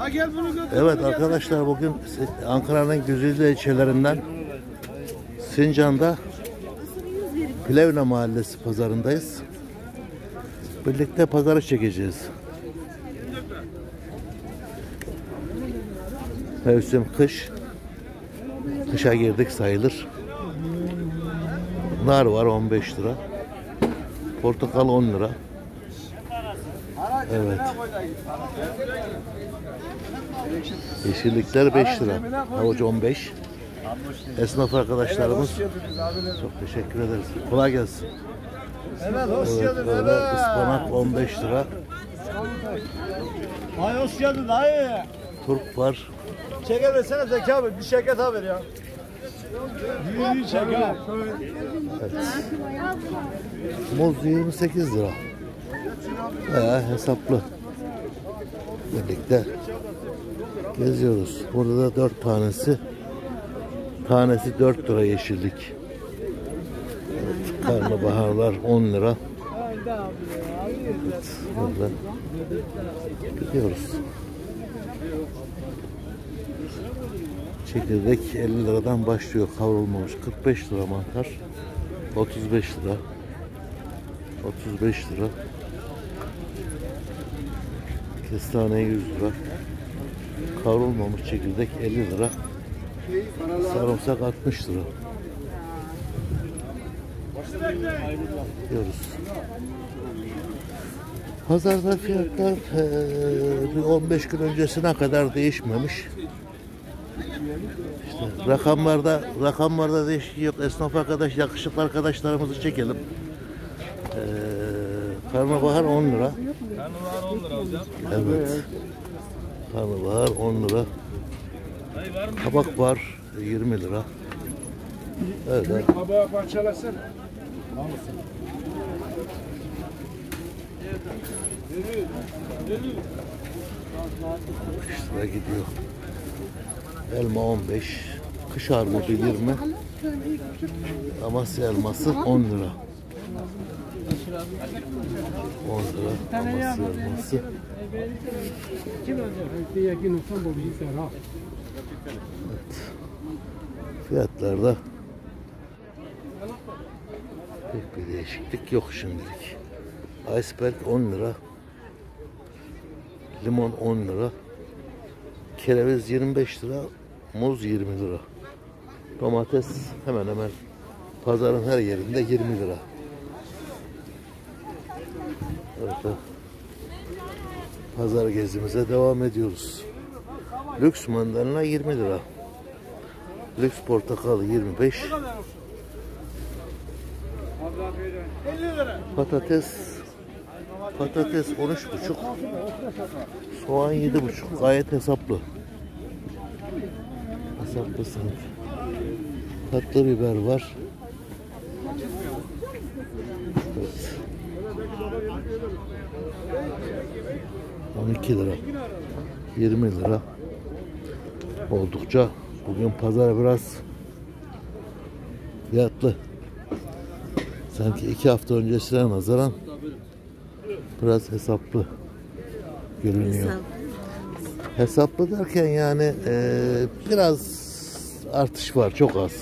Ha gel bunu götür. Evet arkadaşlar bugün Ankara'nın güzide ilçelerinden Sincan'da Plevne Mahallesi pazarındayız. Birlikte pazarı çekeceğiz. Mevsim kış. Kışa girdik sayılır. Nar var 15 lira. Portakal 10 lira. Evet. Yeşillikler 5 lira. Havuç 15. Esnaf arkadaşlarımız çok teşekkür ederiz. Kolay gelsin. Evet hoş Evet, geldin. Evet. ıspanak 15 lira. Ay hoş geldin dayı. Turp var. Şeker versene Zeki abi. Bir şeker daha ver ya. Büyüğü şeker. Muz 28 lira. Bayağı hesaplı. Birlikte geziyoruz. Burada da 4 tanesi. Tanesi 4 lira yeşillik. Evet, karnabaharlar 10 lira. Evet, burada gidiyoruz. Çekirdek 50 liradan başlıyor kavrulmamış. 45 lira mantar. 35 lira. 35 lira. Kestane 100 lira. Kavrulmamış çekirdek 50 lira. Sarımsak 60 lira. Diyoruz. Pazarda fiyatlar bir 15 gün öncesine kadar değişmemiş. İşte rakamlarda rakamlarda değişiklik yok. Esnaf arkadaş, yakışıklı arkadaşlarımızı çekelim. Eee karnabahar 10 lira. Karnabahar 10 lira hocam. Evet. Karnabahar 10 lira. Kabak var 20 lira. Evet. Kabağı parçalasana. 15 lira gidiyor. Elma 15. Kış armudu 20. Amasya elması 10 lira. 10 lira Amasya elması. Fiyatlarda pek bir değişiklik yok şimdilik. Iceberg 10 lira. Limon 10 lira. Kereviz 25 lira. Muz 20 lira. Domates hemen hemen pazarın her yerinde 20 lira. Evet. Pazar gezimize devam ediyoruz. Lüks mandalina 20 lira. Lüks portakal 25. 50 lira. Patates patates 13,5. Soğan 7,5. Gayet hesaplı. Hesaplı sınıf. Tatlı biber var. Evet. 12 lira. 20 lira. Oldukça bugün pazar biraz fiyatlı. Sanki iki hafta öncesine nazaran biraz hesaplı görünüyor. Hesaplı derken yani eee, biraz artış var çok az.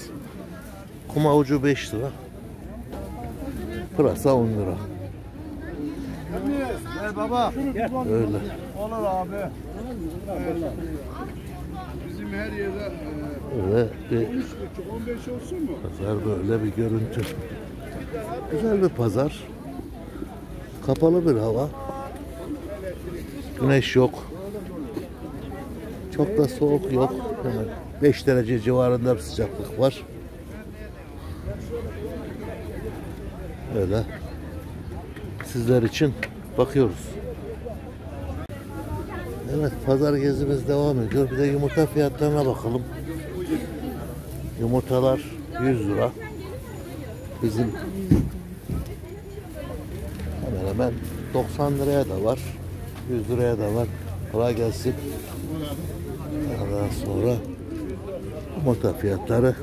Kuma ucu 5 lira. Pırasa 10 lira. Gel baba. Öyle. Olur abi. Bizim her yerde Öyle bir 15 olsun mu? pazar böyle bir görüntü. Güzel bir pazar. Kapalı bir hava. Güneş yok. Çok da soğuk yok. Hemen 5 derece civarında bir sıcaklık var. Öyle. Sizler için bakıyoruz. Evet pazar gezimiz devam ediyor. Bir de yumurta fiyatlarına bakalım. Yumurtalar 100 lira. Bizim hemen hemen 90 liraya da var. 100 liraya da var. Kolay gelsin. Ondan sonra yumurta fiyatları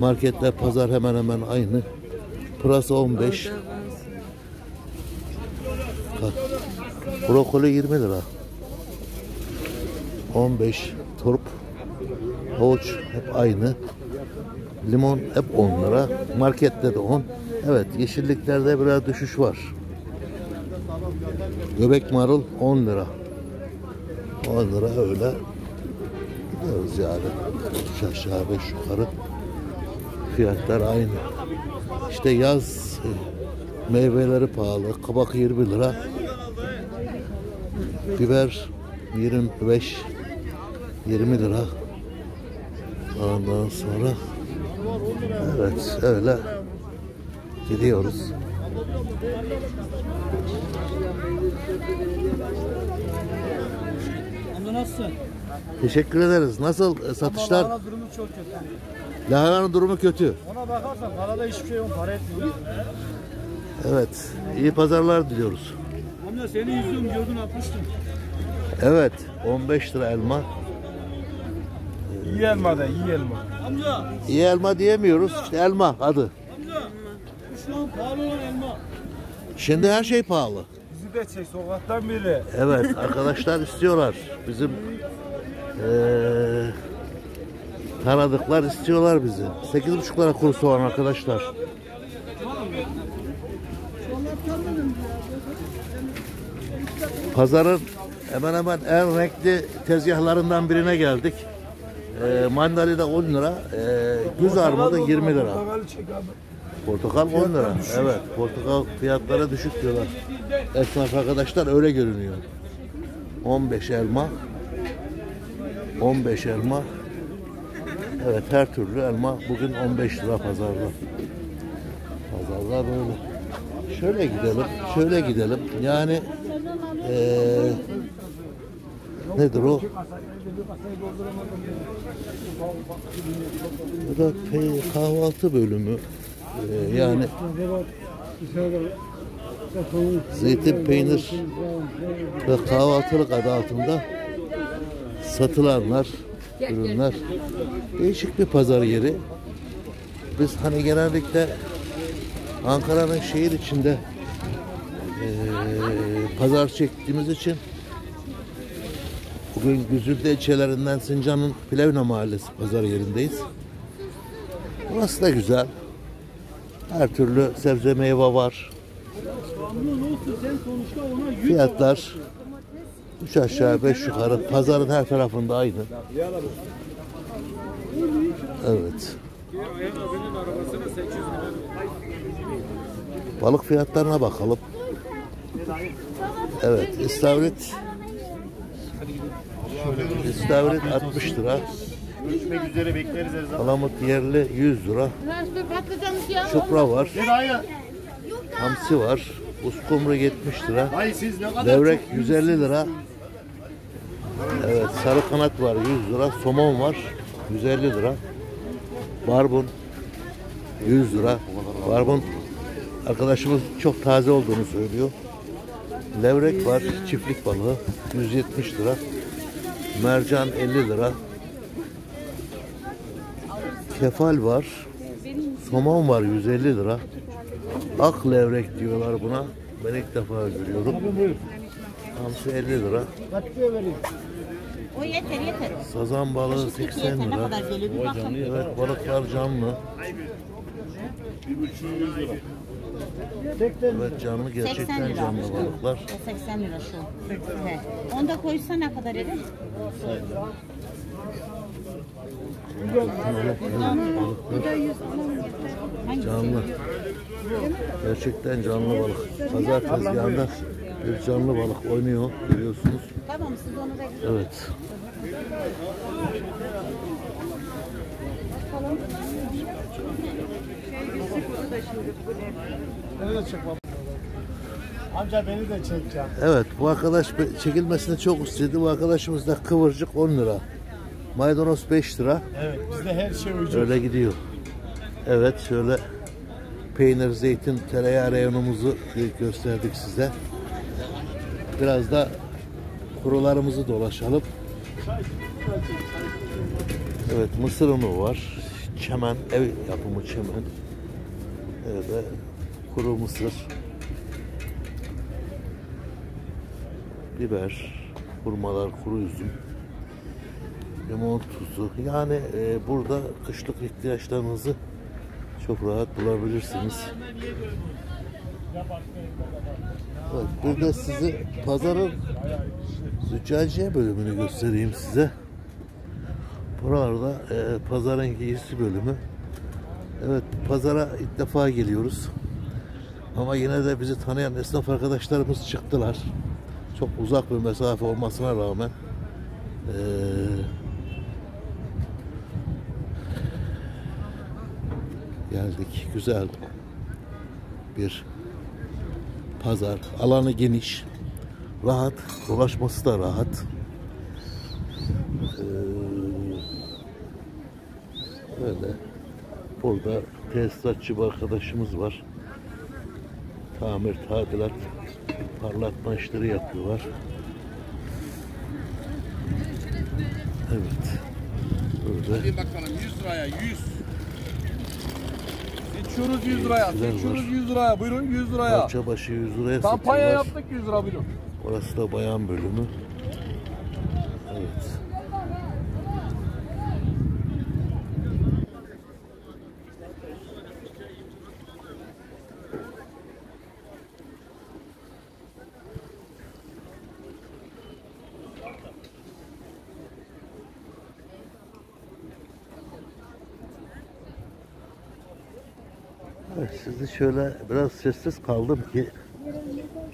marketler pazar hemen hemen aynı. Pırasa 15. Ka- Brokoli 20 lira. 15 turp. Havuç hep aynı. Limon hep 10 lira. Markette de 10. Evet yeşilliklerde biraz düşüş var. Göbek marul 10 lira. 10 lira öyle gidiyoruz yani. Üç aşağı beş yukarı. Fiyatlar aynı. İşte yaz e, meyveleri pahalı. Kabak 20 lira. Biber 25 20 lira. Ondan sonra evet öyle gidiyoruz. Teşekkür ederiz. Nasıl e, satışlar? Durumu çok kötü. Lahananın durumu kötü. Ona bakarsan parada hiçbir şey yok. Para etmiyor. Evet. iyi pazarlar diliyoruz. Amca seni izliyorum gördün atmıştım. Evet. 15 lira elma. İyi elma da iyi elma. Amca, İyi elma diyemiyoruz. İşte elma adı. amca. Şu an pahalı olan elma. Şimdi her şey pahalı. Bizi de çek sokaktan biri. Evet arkadaşlar istiyorlar. Bizim eee tanıdıklar istiyorlar bizi. 8,5 lira kuru soğan arkadaşlar. Pazarın hemen hemen en renkli tezgahlarından birine geldik. Eee mandalina 10 lira, eee güz armudu 20 lira. Portakal 10 lira. Evet, portakal fiyatları düşük diyorlar. Esnaf arkadaşlar öyle görünüyor. 15 elma. 15 elma. Evet, her türlü elma bugün 15 lira pazarda. Pazarda böyle. Şöyle gidelim, şöyle gidelim. Yani eee nedir o? Bu da kahvaltı bölümü. Eee, yani zeytin peynir ve kahvaltılık adı altında satılanlar, ürünler. Değişik bir pazar yeri. Biz hani genellikle Ankara'nın şehir içinde eee, pazar çektiğimiz için bugün Güzülde ilçelerinden Sincan'ın Plevna Mahallesi pazar yerindeyiz. Burası da güzel. Her türlü sebze meyve var. Fiyatlar 3 aşağı 5 yukarı. Pazarın her tarafında aynı. Evet. Balık fiyatlarına bakalım. Evet, istavrit İstavrit 60 lira. Görüşmek üzere bekleriz Erzan. Palamut yerli 100 lira. Çupra var. Hamsi var. Uskumru 70 lira. Levrek 150 lira. Evet sarı kanat var 100 lira. Somon var 150 lira. Barbun 100 lira. Barbun arkadaşımız çok taze olduğunu söylüyor. Levrek var çiftlik balığı 170 lira. Mercan 50 lira. Kefal var. Somon var 150 lira. Ak levrek diyorlar buna. Ben ilk defa görüyorum. Hamsi 50 lira. Kaç? O yeter yeter. Sazan balığı Peki 80 yeter ne lira. kadar geliyor bir bakın. Evet balıklar canlı. Evet canlı 80 gerçekten lira. canlı balıklar. O 80 lira şu. He. Onu da koysa ne kadar eder? Canlı. Gerçekten canlı balık. Pazar tezgahında bir canlı balık oynuyor görüyorsunuz. Tamam siz onu da Evet. Çek. Amca beni de çek ya. Evet bu arkadaş çekilmesini çok istedi. Bu arkadaşımız da kıvırcık 10 lira. Maydanoz 5 lira. Evet bizde her şey ucuz. Öyle gidiyor. Evet şöyle peynir, zeytin, tereyağı reyonumuzu gö- gösterdik size. Biraz da kurularımızı dolaşalım. Evet mısır unu var. Çemen, ev yapımı çemen. Evet, ve kuru mısır. Biber, hurmalar, kuru üzüm. limon tuzu. Yani e, burada kışlık ihtiyaçlarınızı çok rahat bulabilirsiniz. Bir de size pazarın züccaciye bölümünü göstereyim size. Buralarda e, pazarın giysi bölümü. Evet pazara ilk defa geliyoruz. Ama yine de bizi tanıyan esnaf arkadaşlarımız çıktılar. Çok uzak bir mesafe olmasına rağmen e, geldik. Güzel bir pazar. Alanı geniş. Rahat. Dolaşması da rahat. Ee, öyle. Burada tesisatçı bir arkadaşımız var. Tamir, tadilat, parlatma işleri yapıyorlar. Evet. Burada bakalım 100 liraya 100. Seçiyoruz 100 liraya. Güzel Seçiyoruz var. 100 liraya. Buyurun 100 liraya. parça başı 100 liraya Kampanya satıyorlar. yaptık 100 lira buyurun. Orası da bayan bölümü. Evet. Evet, sizi şöyle biraz sessiz kaldım ki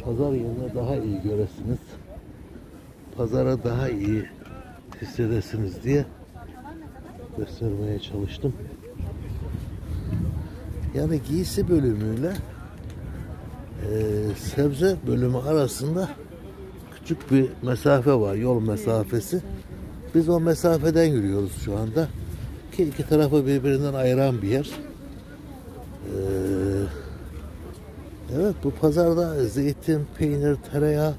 pazar yerine daha iyi göresiniz. Pazara daha iyi hissedesiniz diye göstermeye çalıştım. Yani giysi bölümüyle eee, sebze bölümü arasında küçük bir mesafe var, yol mesafesi. Biz o mesafeden yürüyoruz şu anda. Ki iki tarafı birbirinden ayıran bir yer. Eee Evet bu pazarda zeytin, peynir, tereyağı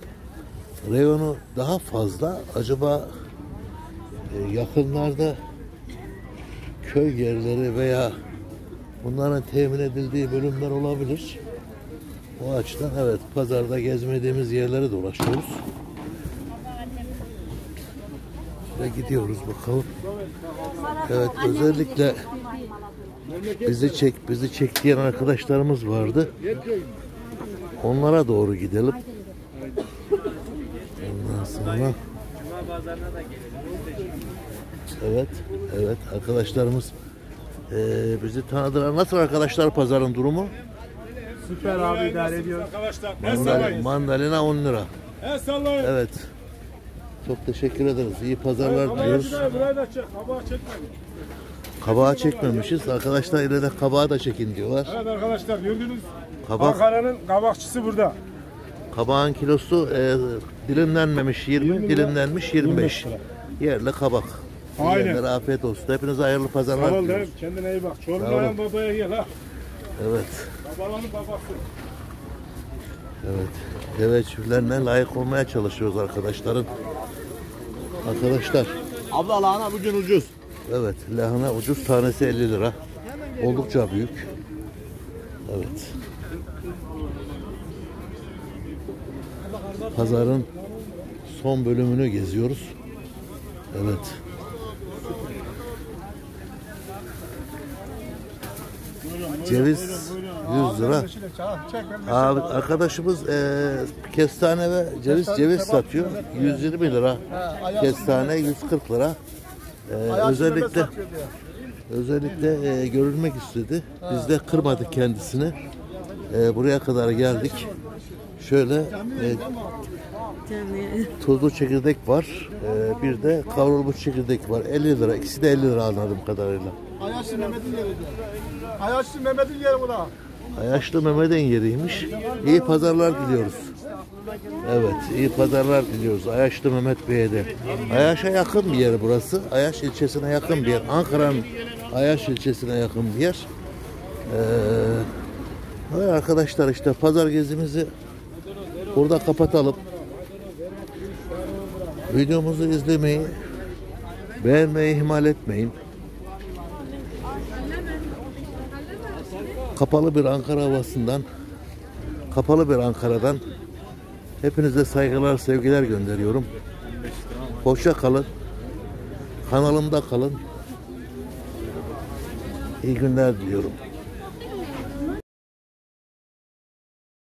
reyonu daha fazla. Acaba e, yakınlarda köy yerleri veya bunların temin edildiği bölümler olabilir. O açıdan evet pazarda gezmediğimiz yerlere dolaşıyoruz. Ve gidiyoruz bakalım. Evet özellikle bizi çek bizi çek diyen arkadaşlarımız vardı. Onlara doğru gidelim. Ondan sonra Evet, evet arkadaşlarımız eee, bizi tanıdılar. Nasıl arkadaşlar pazarın durumu? Süper abi idare ediyor. Mandalina, mandalina 10 lira. Evet. Çok teşekkür ederiz. İyi pazarlar diliyoruz. Burayı da çek. Kabağı çekmeyin. Kabağı çekmemişiz. Arkadaşlar ile de kabağı da çekin diyorlar. Evet arkadaşlar gördünüz. Kabak, Ankara'nın kabakçısı burada. kabağın kilosu e, dilimlenmemiş 20, 20 lira, dilimlenmiş 25. 25 lira. Yerli kabak. Aynen. Afiyet olsun. Hepinize hayırlı pazarlar Sağ ol diliyoruz. derim. Kendine iyi bak. Çorumların babaya gel ha. Evet. Babaların babası. Evet. Deve çiftlerine layık olmaya çalışıyoruz arkadaşların. Arkadaşlar Abla lahana bugün ucuz. Evet lahana ucuz tanesi 50 lira. Oldukça büyük. Evet. Pazarın son bölümünü geziyoruz. Evet. Ceviz 100 lira. Abi arkadaşımız eee kestane ve ceviz ceviz satıyor. 120 lira. Kestane 140 lira. Eee, özellikle özellikle eee, görülmek istedi. Biz de kırmadık kendisini. Eee, buraya kadar geldik. Şöyle eee, tuzlu çekirdek var. Eee, bir de kavrulmuş çekirdek var. 50 lira. İkisi de 50 lira anladığım kadarıyla. Ayaşlı Mehmet'in yeri. Ayaşlı Mehmet'in yeri bu da. Ayaşlı Mehmet'in yeriymiş. İyi pazarlar diliyoruz. Evet, iyi pazarlar diliyoruz. Ayaşlı Mehmet Bey'e de. Ayaş'a yakın bir yer burası. Ayaş ilçesine yakın bir yer. Ankara'nın Ayaş ilçesine yakın bir yer. Ee, arkadaşlar işte pazar gezimizi burada kapatalım. Videomuzu izlemeyi, beğenmeyi ihmal etmeyin. kapalı bir Ankara havasından, kapalı bir Ankara'dan hepinize saygılar, sevgiler gönderiyorum. Hoşça kalın. Kanalımda kalın. İyi günler diliyorum.